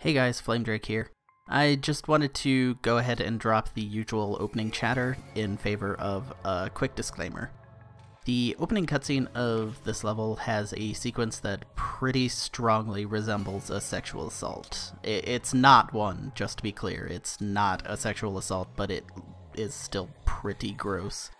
Hey guys, Flamedrake here. I just wanted to go ahead and drop the usual opening chatter in favor of a quick disclaimer. The opening cutscene of this level has a sequence that pretty strongly resembles a sexual assault. It's not one, just to be clear. It's not a sexual assault, but it is still pretty gross.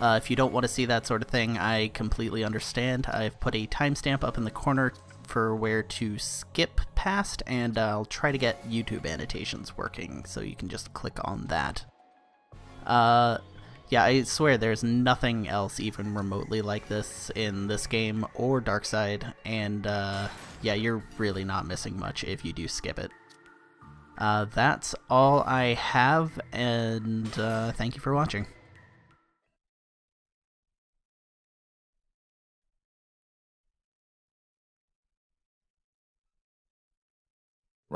Uh, if you don't want to see that sort of thing, I completely understand. I've put a timestamp up in the corner for where to skip past, and I'll try to get YouTube annotations working, so you can just click on that. Uh, yeah, I swear there's nothing else even remotely like this in this game or Darkside, and uh, yeah, you're really not missing much if you do skip it. Uh, that's all I have, and uh, thank you for watching.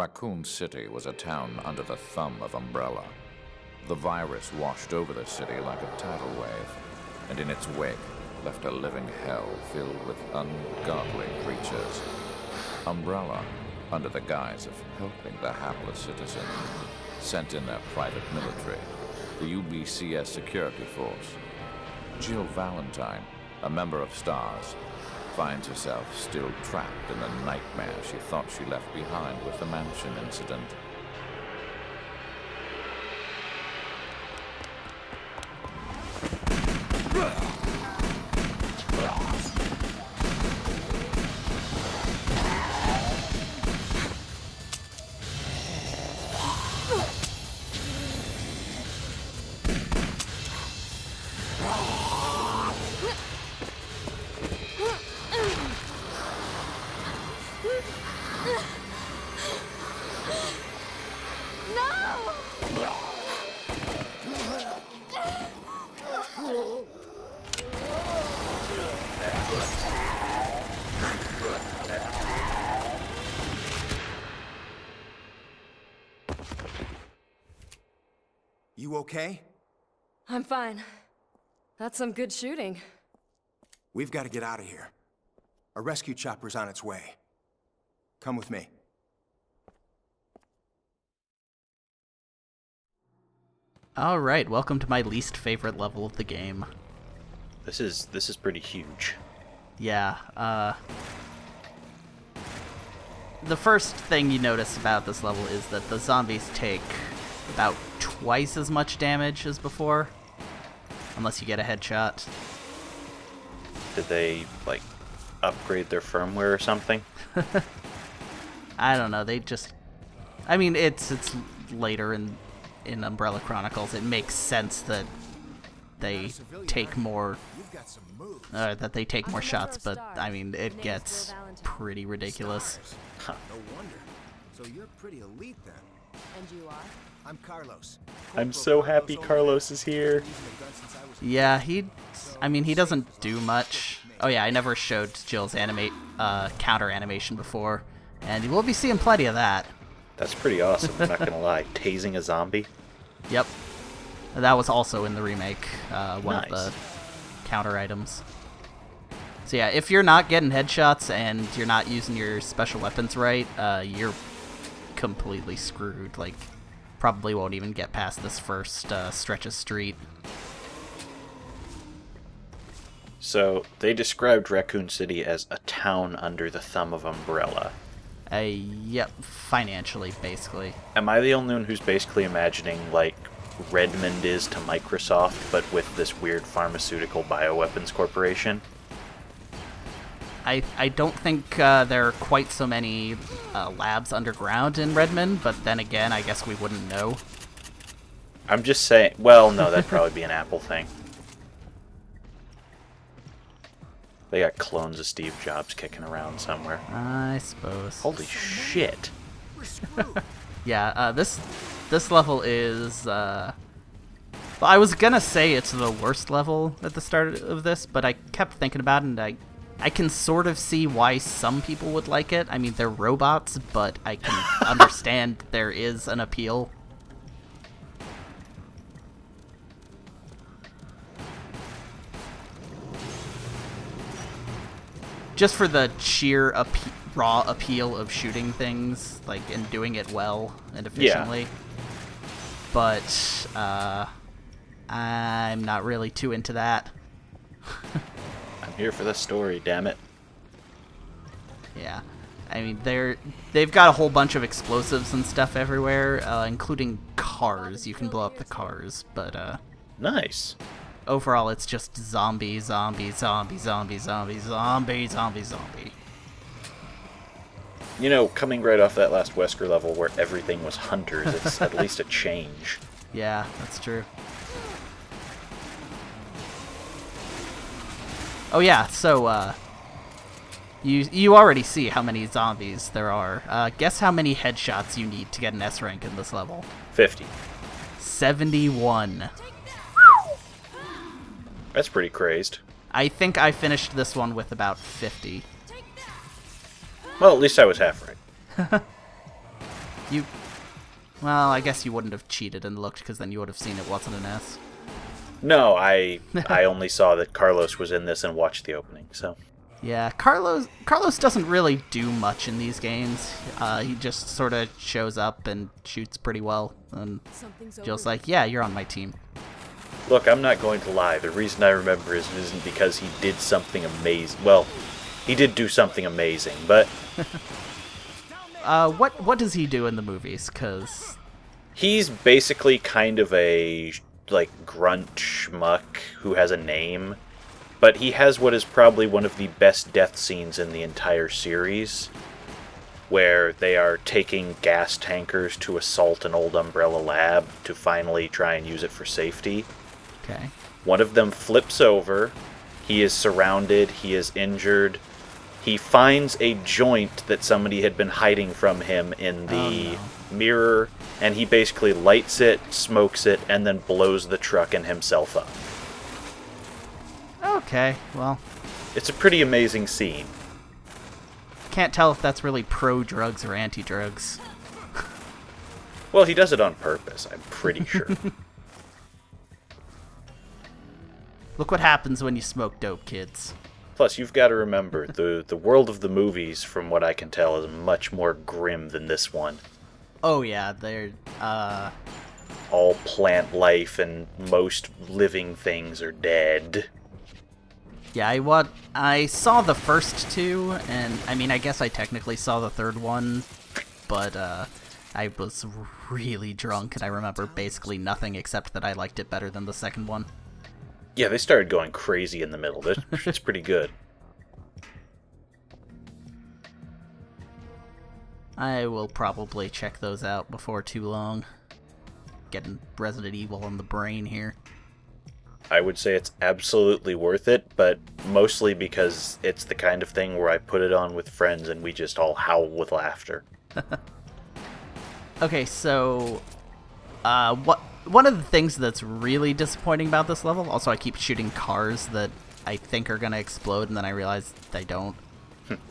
Raccoon City was a town under the thumb of Umbrella. The virus washed over the city like a tidal wave, and in its wake left a living hell filled with ungodly creatures. Umbrella, under the guise of helping the hapless citizen, sent in their private military, the UBCS security force. Jill Valentine, a member of STARS, finds herself still trapped in the nightmare she thought she left behind with the mansion incident. Okay? I'm fine. That's some good shooting. We've got to get out of here. A rescue chopper's on its way. Come with me. Alright, welcome to my least favorite level of the game. This is this is pretty huge. Yeah, uh... The first thing you notice about this level is that the zombies take about twice as much damage as before. Unless you get a headshot. Did they, like, upgrade their firmware or something? I don't know, they just... I mean, it's it's later in, in Umbrella Chronicles. It makes sense that they take more... Uh, that they take more shots, but, I mean, it gets pretty ridiculous. No wonder. So you're pretty elite then. And you are? I'm Carlos. I'm so happy Carlos is here. Yeah, he... I mean, he doesn't do much. Oh yeah, I never showed Jill's animate uh, counter animation before, and we'll be seeing plenty of that. That's pretty awesome, I'm not gonna lie. Tasing a zombie? Yep. That was also in the remake, uh, one Nice. of the counter items. So yeah, if you're not getting headshots and you're not using your special weapons right, uh, you're completely screwed. Like, probably won't even get past this first uh, stretch of street. So, they described Raccoon City as a town under the thumb of Umbrella. Uh, yep, financially, basically. Am I the only one who's basically imagining, like, Redmond is to Microsoft, but with this weird pharmaceutical bioweapons corporation? I, I don't think uh, there are quite so many uh, labs underground in Redmond, but then again, I guess we wouldn't know. I'm just saying. Well, no, that'd probably be an Apple thing. They got clones of Steve Jobs kicking around somewhere. I suppose. Holy shit! Yeah, uh, this this level is. Uh, well, I was gonna say it's the worst level at the start of this, but I kept thinking about it, and I I can sort of see why some people would like it. I mean, they're robots, but I can understand there is an appeal. just for the sheer appe- raw appeal of shooting things, like and doing it well and efficiently. But uh, I'm not really too into that. Here for the story, damn it. Yeah. I mean, they're they've got a whole bunch of explosives and stuff everywhere, uh, including cars. You can blow up the cars, but uh, Nice. overall, it's just zombie, zombie, zombie, zombie, zombie, zombie, zombie, zombie. You know, coming right off that last Wesker level where everything was hunters, it's at least a change. Yeah, that's true. Oh yeah, so uh, you you already see how many zombies there are. Uh, guess how many headshots you need to get an S rank in this level? 50. Seventy-one. That's pretty crazed. I think I finished this one with about fifty. Well, at least I was half right. You, well, I guess you wouldn't have cheated and looked because then you would have seen it wasn't an S. No, I I only saw that Carlos was in this and watched the opening, so Yeah, Carlos Carlos doesn't really do much in these games. Uh, he just sort of shows up and shoots pretty well, and Something's Jill's like, "Yeah, you're on my team." Look, I'm not going to lie. The reason I remember is it isn't because he did something amazing. Well, he did do something amazing, but Uh, what what does he do in the movies? Cause he's basically kind of a like grunt schmuck who has a name, but he has what is probably one of the best death scenes in the entire series, where they are taking gas tankers to assault an old Umbrella lab to finally try and use it for safety. okay, One of them flips over. He is surrounded. He is injured. He finds a joint that somebody had been hiding from him in the oh, mirror, and he basically lights it, smokes it, and then blows the truck and himself up. okay. Well, It's a pretty amazing scene. can't tell if that's really pro drugs or anti drugs. Well, he does it on purpose, I'm pretty sure. Look what happens when you smoke dope, kids. Plus, you've got to remember, the, the world of the movies, from what I can tell, is much more grim than this one. Oh yeah, they're uh, All plant life and most living things are dead. yeah. I what I saw the first two, and I mean, I guess I technically saw the third one, but uh, I was really drunk, and I remember basically nothing except that I liked it better than the second one. Yeah, they started going crazy in the middle. It's, it's pretty good. I will probably check those out before too long. Getting Resident Evil on the brain here. I would say it's absolutely worth it, but mostly because it's the kind of thing where I put it on with friends and we just all howl with laughter. Okay, so uh, what one of the things that's really disappointing about this level? Also, I keep shooting cars that I think are gonna explode, and then I realize they don't.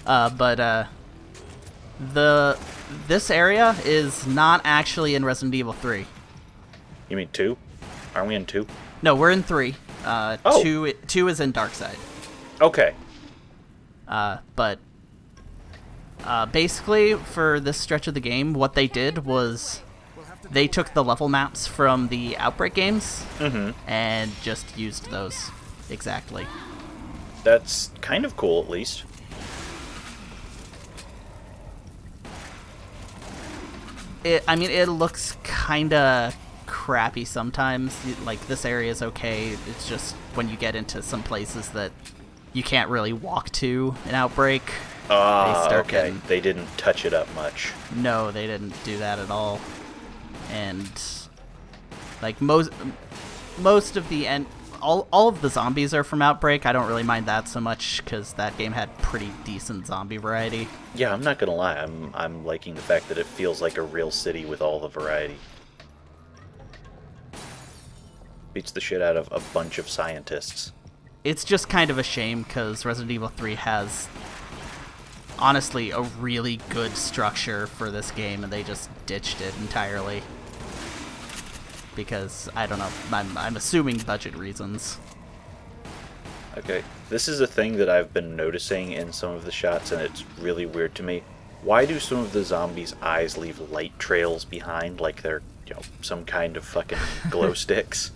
uh, but uh, the this area is not actually in Resident Evil 3. You mean two? Aren't we in two? No, we're in three. Uh, Oh. two two is in Dark Side. Okay. Uh, but uh, basically, for this stretch of the game, what they did was they took the level maps from the Outbreak games and just used those exactly. That's kind of cool, at least. It, I mean, it looks kind of crappy sometimes. Like this area is okay. It's just when you get into some places that you can't really walk to an Outbreak. Ah, start okay. getting- They didn't touch it up much. No, they didn't do that at all. And like most most of the end all all of the zombies are from Outbreak. I don't really mind that so much cuz that game had pretty decent zombie variety. Yeah, I'm not gonna lie. I'm I'm liking the fact that it feels like a real city with all the variety. Beats the shit out of a bunch of scientists. It's just kind of a shame cuz Resident Evil 3 has honestly a really good structure for this game and they just ditched it entirely. Because I don't know, I'm I'm assuming budget reasons. Okay, this is a thing that I've been noticing in some of the shots, and it's really weird to me. Why do some of the zombies' eyes leave light trails behind, like they're, you know, some kind of fucking glow sticks?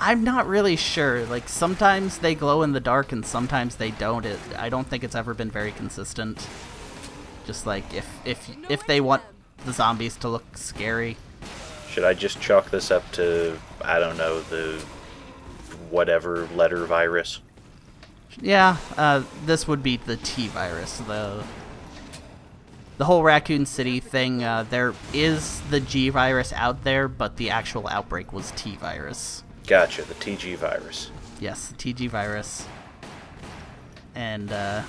I'm not really sure. Like sometimes they glow in the dark and sometimes they don't. It, I don't think it's ever been very consistent. Just like if if if they want the zombies to look scary. Should I just chalk this up to, I don't know, the whatever letter virus? Yeah, uh, this would be the T virus. The the whole Raccoon City thing. Uh, there is the G virus out there, but the actual outbreak was T virus. Gotcha, the TG virus. Yes, the TG virus. And uh,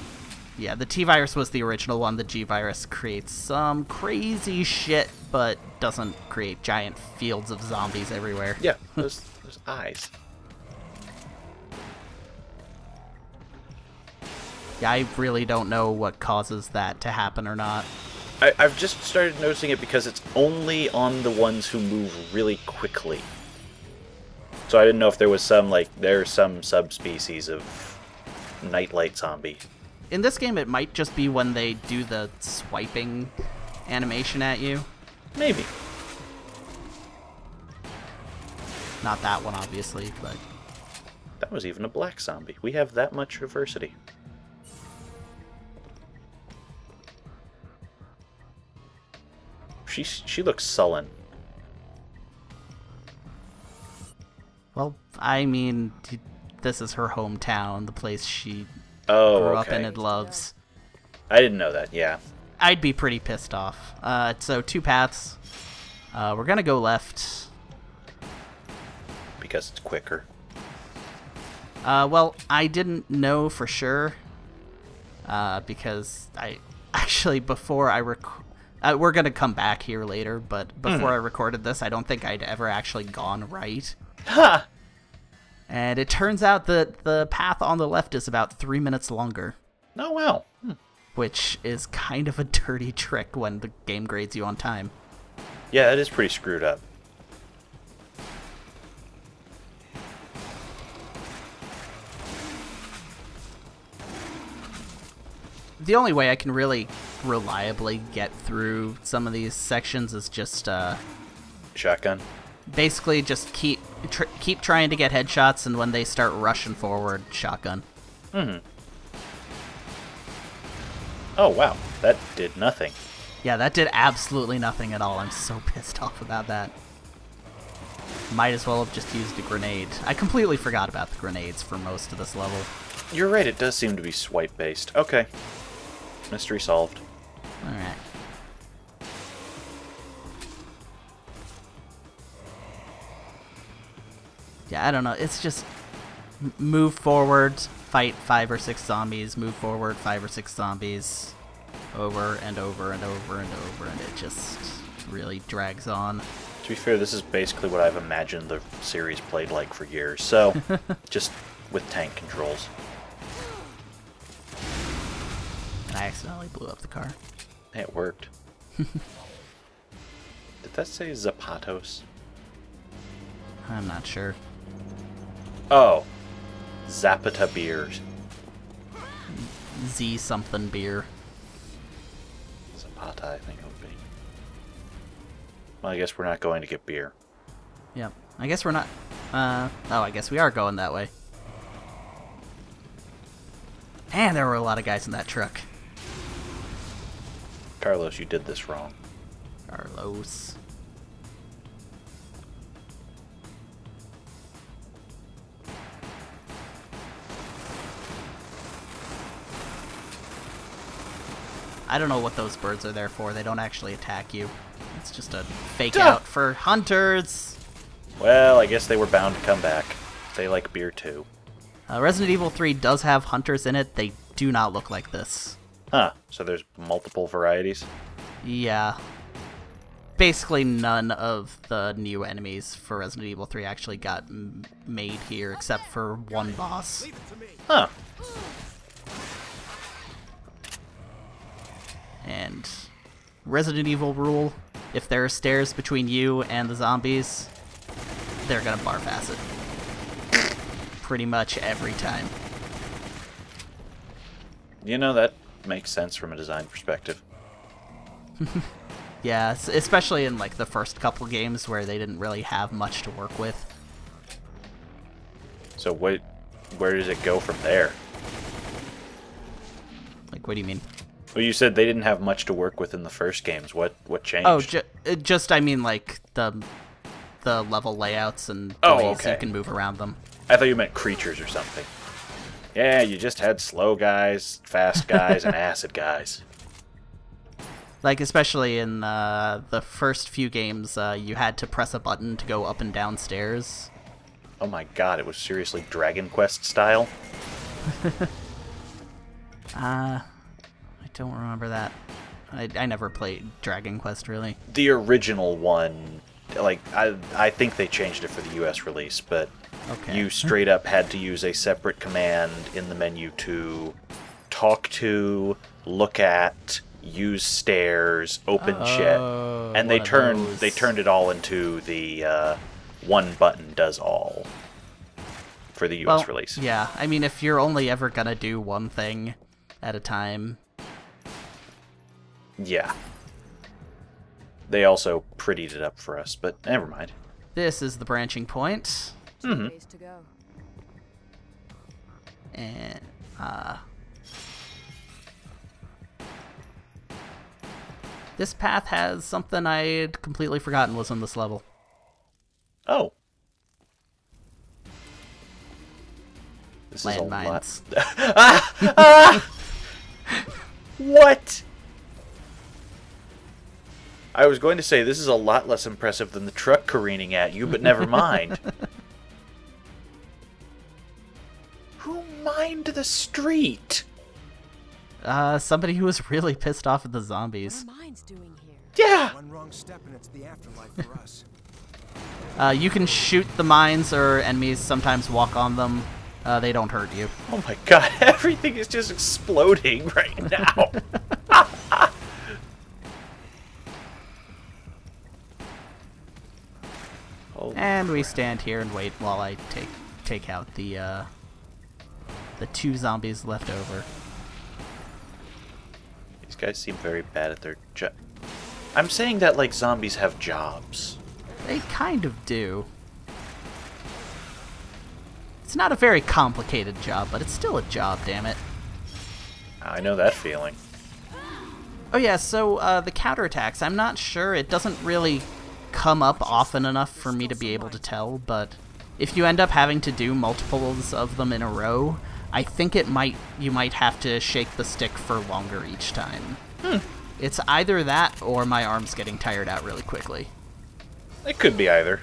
yeah, the T virus was the original one. The G virus creates some crazy shit, but doesn't create giant fields of zombies everywhere. Yeah, those, those eyes. Yeah, I really don't know what causes that to happen or not. I, I've just started noticing it because it's only on the ones who move really quickly. So I didn't know if there was some, like, there's some subspecies of nightlight zombie. In this game, it might just be when they do the swiping animation at you. Maybe. Not that one, obviously, but That was even a black zombie. We have that much diversity. She, she looks sullen. well, I mean, this is her hometown, the place she Oh, grew up in okay. and loves. I didn't know that, yeah. I'd be pretty pissed off. Uh, so two paths. Uh, we're gonna go left. Because it's quicker. Uh, well, I didn't know for sure. Uh, because I actually before I rec- uh, we're gonna come back here later, but before I recorded this, I don't think I'd ever actually gone right. Ha! And it turns out that the path on the left is about three minutes longer, Oh, wow. Hmm. which is kind of a dirty trick when the game grades you on time. Yeah, it is pretty screwed up. the only way I can really reliably get through some of these sections is just uh, Shotgun. basically just keep tr- keep trying to get headshots, and when they start rushing forward, shotgun. Hmm. Oh, wow. That did nothing. Yeah, that did absolutely nothing at all. I'm so pissed off about that. Might as well have just used a grenade. I completely forgot about the grenades for most of this level. You're right, it does seem to be swipe based. Okay. Mystery solved. Alright. Yeah, I don't know. It's just move forward, fight five or six zombies, move forward, five or six zombies, over and over and over and over, and it just really drags on. To be fair, this is basically what I've imagined the series played like for years, so just with tank controls. And I accidentally blew up the car. It worked. Did that say Zapatos? I'm not sure. Oh. Zapata beers. Z something beer. Zapata, I think it would be. Well, I guess we're not going to get beer. Yep. I guess we're not. Uh. Oh, I guess we are going that way. And there were a lot of guys in that truck. Carlos, you did this wrong. Carlos. I don't know what those birds are there for. They don't actually attack you. It's just a fake Duh. out for hunters. Well, I guess they were bound to come back. They like beer too. Uh, Resident Evil 3 does have hunters in it. They do not look like this. Huh, so there's multiple varieties? Yeah. Basically, none of the new enemies for Resident Evil 3 actually got m- made here, except for one boss. Huh. And Resident Evil rule if there are stairs between you and the zombies, they're gonna barf acid. Pretty much every time. You know, that makes sense from a design perspective. Yeah, especially in like the first couple games where they didn't really have much to work with. So what? Where does it go from there? Like, what do you mean? Well, you said they didn't have much to work with in the first games. What what changed? Oh, ju- just I mean like the the level layouts and the Oh, ways okay. you can move around them. I thought you meant creatures or something. Yeah, you just had slow guys, fast guys, and acid guys. Like especially in uh, the first few games, uh, you had to press a button to go up and down stairs. Oh my god, it was seriously Dragon Quest style. Uh, don't remember that. I, I never played Dragon Quest really. The original one, like I I think they changed it for the U.S. release, but Okay. you straight up had to use a separate command in the menu to talk to, look at, use stairs, open shit, Oh, and they turned they turned it all into the uh, one button does all for the U.S. well, release. Yeah, I mean if you're only ever gonna do one thing at a time, Yeah. They also prettied it up for us, but never mind. this is the branching point, 2 Mhm. to go. and uh. This path has something I'd completely forgotten was in this level. Oh. This is a lot. Ah! Ah! what? I was going to say this is a lot less impressive than the truck careening at you, but never mind. Who mined the street? Uh, somebody who was really pissed off at the zombies. are mines doing here? Yeah. One wrong step and it's the afterlife for us. Uh, you can shoot the mines or enemies sometimes walk on them. Uh, they don't hurt you. Oh my god, everything is just exploding right now. And we stand here and wait while I take take out the uh, the two zombies left over. These guys seem very bad at their job. I'm saying that like zombies have jobs. They kind of do. It's not a very complicated job, but it's still a job, damn it. I know that feeling. Oh yeah, so uh, the counterattacks, I'm not sure. It doesn't really come up often enough for me to be able to tell, but if you end up having to do multiples of them in a row, I think it might you might have to shake the stick for longer each time. Hmm. It's either that or my arm's getting tired out really quickly. It could be either.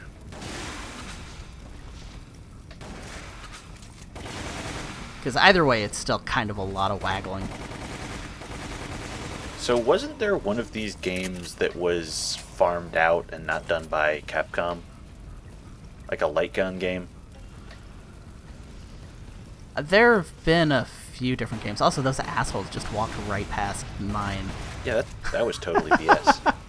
Because either way, it's still kind of a lot of waggling. So wasn't there one of these games that was farmed out and not done by Capcom? Like a light gun game? There have been a few different games. Also, those assholes just walked right past mine. Yeah, that, that was totally BS.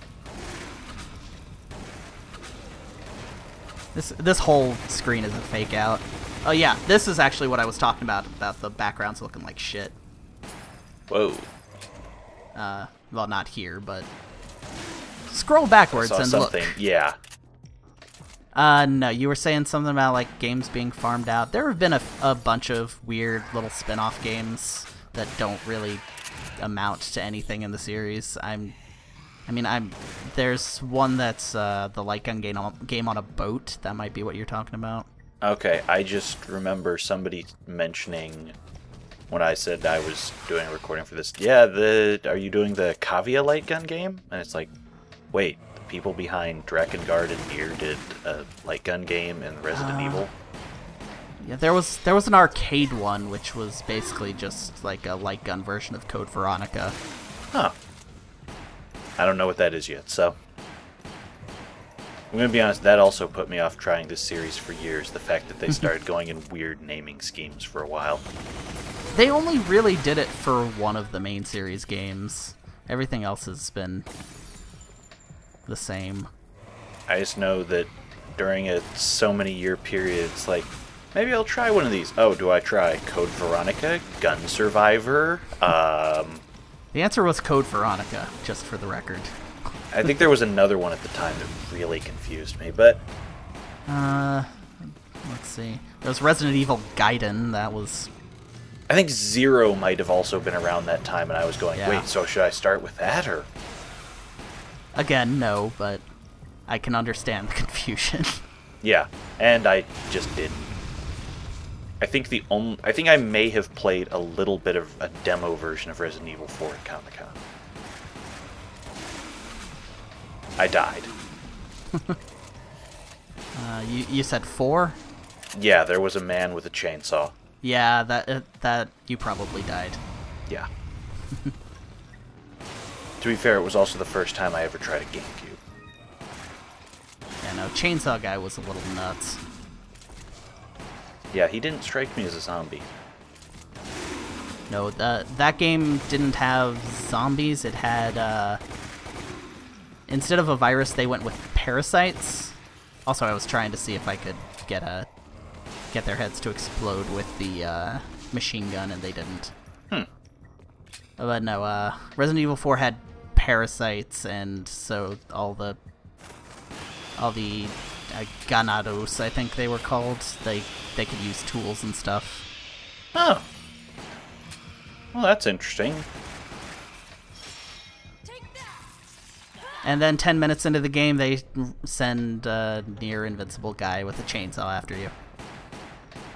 This this whole screen is a fake out. Oh yeah, this is actually what I was talking about about the backgrounds looking like shit. Whoa. Uh, well, not here, but scroll backwards and something. look. Yeah. Uh, no, you were saying something about like games being farmed out. There have been a, a bunch of weird little spin-off games that don't really amount to anything in the series. I'm, I mean, I'm. There's one that's uh, the light gun game on, game on a boat. That might be what you're talking about. Okay, I just remember somebody mentioning when I said I was doing a recording for this. Yeah, the are you doing the Cavia light gun game? And it's like, wait, the people behind Drakengard and Nier did a light gun game in Resident Uh, Evil. Yeah, there was there was an arcade one which was basically just like a light gun version of Code Veronica. Huh. I don't know what that is yet, so. I'm gonna be honest, that also put me off trying this series for years. The fact that they started going in weird naming schemes for a while. They only really did it for one of the main series games. Everything else has been the same. I just know that during a so many year period, it's like Maybe I'll try one of these. Oh, do I try Code Veronica, Gun Survivor? Um, The answer was Code Veronica, just for the record. I think there was another one at the time that really confused me, but Uh, let's see. There was Resident Evil Gaiden. That was I think Zero might have also been around that time, and I was going, Yeah. wait, so should I start with that or? again no, but I can understand the confusion. Yeah, and I just didn't. I think the only I think I may have played a little bit of a demo version of Resident Evil 4 at Comic Con. I died. Uh, you you said four? Yeah, there was a man with a chainsaw. Yeah, that uh, that you probably died. Yeah. to be fair, it was also the first time I ever tried a GameCube. Yeah, no, Chainsaw Guy was a little nuts. Yeah, he didn't strike me as a zombie. No, that that game didn't have zombies. It had uh, instead of a virus, they went with parasites. Also, I was trying to see if I could get a get their heads to explode with the uh, machine gun, and they didn't. Hmm. But no, uh, Resident Evil 4 had parasites, and so all the all the uh, ganados, I think they were called, they they could use tools and stuff. Oh. Well, that's interesting. And then 10 minutes into the game, they send a near invincible guy with a chainsaw after you.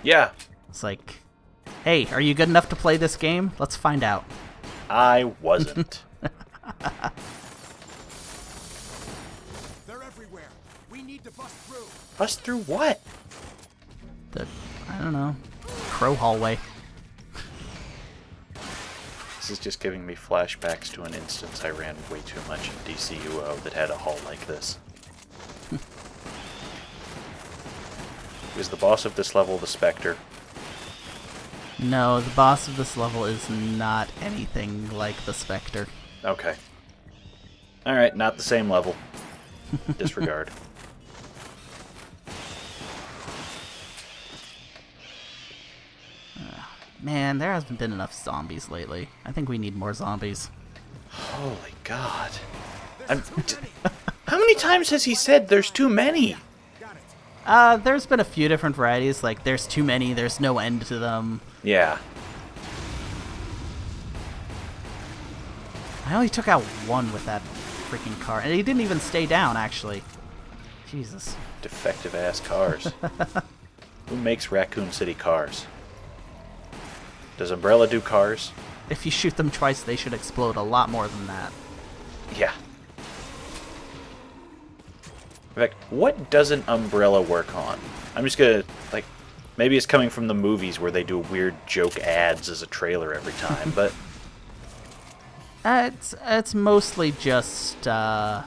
Yeah, It's like, hey, are you good enough to play this game? Let's find out. I wasn't. They're everywhere. We need to bust through. Bust through what? The, I don't know, crow hallway. This is just giving me flashbacks to an instance I ran way too much in DCUO that had a hall like this. Is the boss of this level the Spectre? No, the boss of this level is not anything like the Spectre. Okay. Alright, not the same level. Disregard. Man, there hasn't been enough zombies lately. I think we need more zombies. Holy God. How many times has he said there's too many? Uh, there's been a few different varieties. Like, there's too many, there's no end to them. Yeah. I only took out one with that freaking car, and he didn't even stay down, actually. Jesus. Defective ass cars. Who makes Raccoon City cars? Does Umbrella do cars? If you shoot them twice, they should explode a lot more than that. Yeah. In fact, what doesn't Umbrella work on? I'm just gonna, like, maybe it's coming from the movies where they do weird joke ads as a trailer every time, but Uh, it's it's mostly just uh,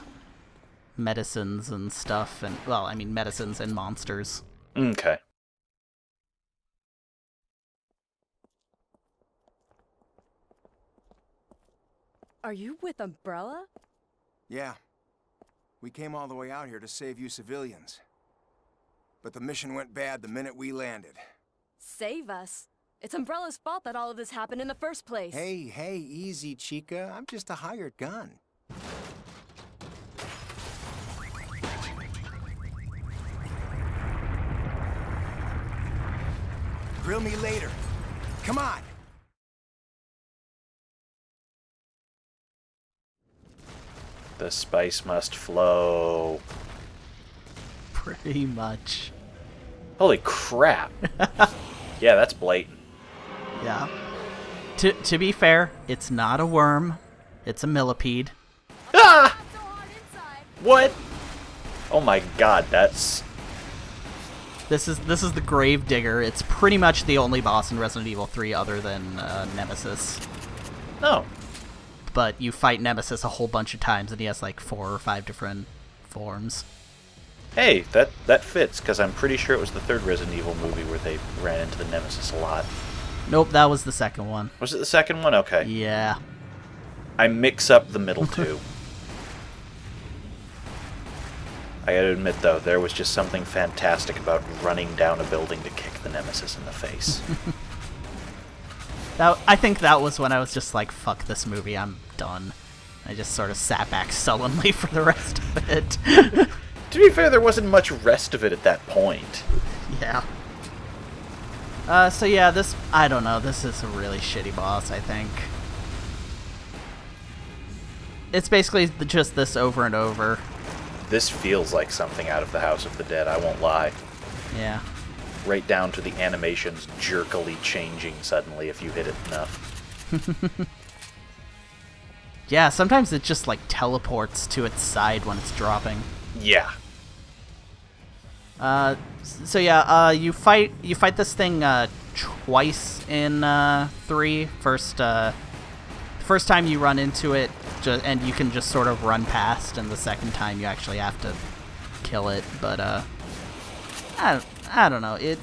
medicines and stuff, and well, I mean medicines and monsters. okay. Are you with Umbrella? Yeah. We came all the way out here to save you civilians. But the mission went bad the minute we landed. Save us. It's Umbrella's fault that all of this happened in the first place. Hey, hey, easy, Chica. I'm just a hired gun. Grill me later. Come on. The spice must flow. Pretty much. Holy crap. yeah, that's blatant. Yeah. To to be fair, it's not a worm. It's a millipede. Ah! What? Oh my god, that's. This is this is the Grave Digger. It's pretty much the only boss in Resident Evil 3 other than uh, Nemesis. No. But you fight Nemesis a whole bunch of times, and he has like four or five different forms. Hey, that that fits because I'm pretty sure it was the third Resident Evil movie where they ran into the Nemesis a lot. Nope, that was the second one. Was it the second one? Okay. Yeah. I mix up the middle two. I gotta admit, though, there was just something fantastic about running down a building to kick the nemesis in the face. That I think that was when I was just like, "Fuck this movie, I'm done." I just sort of sat back sullenly for the rest of it. to be fair, there wasn't much rest of it at that point. yeah. Uh, so yeah, this I don't know. This is a really shitty boss. I think it's basically just this over and over. This feels like something out of the House of the Dead, I won't lie. Yeah. Right down to the animations jerkily changing suddenly if you hit it enough. Yeah, sometimes it just like teleports to its side when it's dropping. Yeah. Uh, so yeah, uh, you fight you fight this thing uh, twice in uh, three. First, uh, first time you run into it, ju- and you can just sort of run past, and the second time you actually have to kill it. But uh, I don't, I don't know. It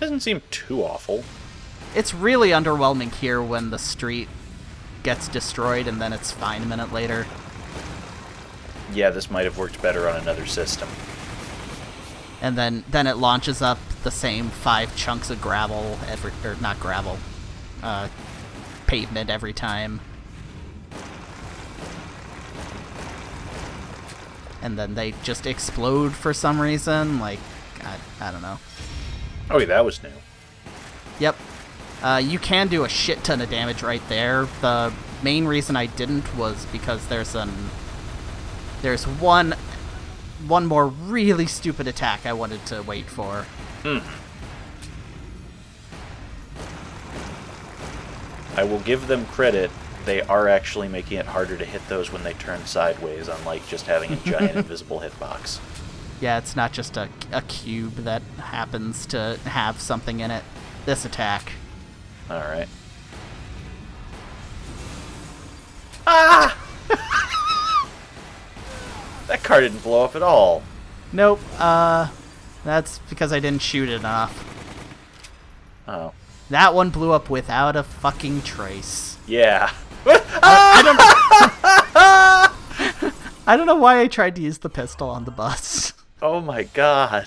Doesn't seem too awful. it's really underwhelming here when the street gets destroyed and then it's fine a minute later. Yeah, this might have worked better on another system. and then then it launches up the same five chunks of gravel every or not gravel uh, pavement every time and then they just explode for some reason like i, I don't know Oh, yeah, that was new. yep uh, you can do a shit ton of damage right there the main reason i didn't was because there's an there's one one more really stupid attack i wanted to wait for I will give them credit. They are actually making it harder to hit those when they turn sideways, unlike just having a giant invisible hitbox. Yeah, it's not just a, a cube that happens to have something in it. This attack. Alright. Ah! that car didn't blow up at all. Nope, uh, that's because I didn't shoot it enough. Oh. That one blew up without a fucking trace. Yeah. I don't know why I tried to use the pistol on the bus. Oh my god.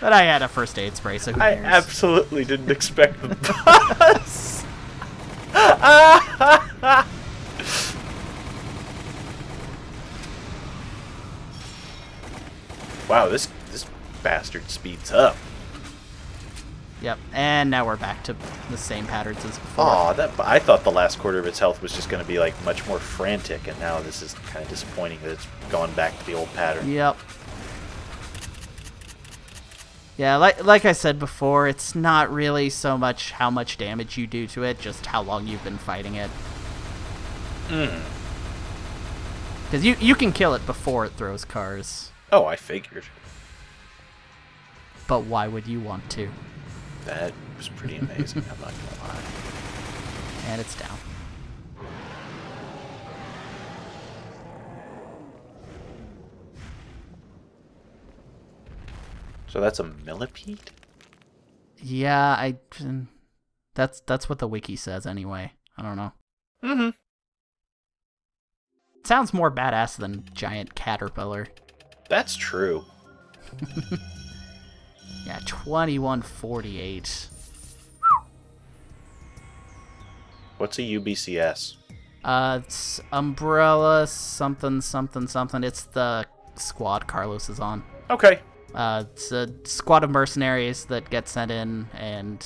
But I had a first aid spray, so I absolutely didn't expect the bus. wow, this this bastard speeds up. Yep, and now we're back to the same patterns as before. Aw, that I thought the last quarter of its health was just going to be like much more frantic, and now this is kind of disappointing that it's gone back to the old pattern. Yep. Yeah, like like I said before, it's not really so much how much damage you do to it, just how long you've been fighting it. Mm. Because you you can kill it before it throws cars, Oh, I figured but why would you want to? that was pretty amazing. I'm not gonna lie. And it's down. So that's a millipede. Yeah, I. mm, That's that's what the wiki says anyway. I don't know. Mm-hmm. It sounds more badass than giant caterpillar. That's true. Yeah, twenty one forty eight. What's a UBCS? Uh, it's Umbrella something something something. It's the squad Carlos is on. Okay. Uh, it's a squad of mercenaries that get sent in, and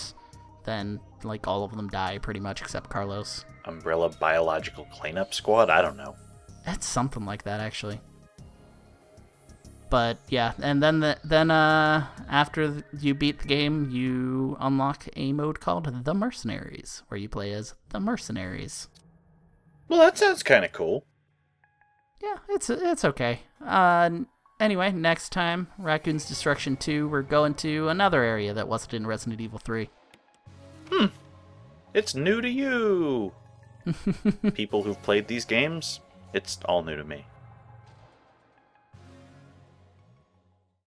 then like all of them die pretty much except Carlos. Umbrella Biological Cleanup Squad? I don't know. It's something like that actually. But yeah, and then the, then uh after you beat the game, you unlock a mode called the Mercenaries, where you play as the Mercenaries. Well, that sounds kind of cool. Yeah, it's it's okay. Uh, anyway, next time, Raccoon's Destruction 2, we're going to another area that wasn't in Resident Evil 3. Hmm. It's new to you. People who've played these games, it's all new to me.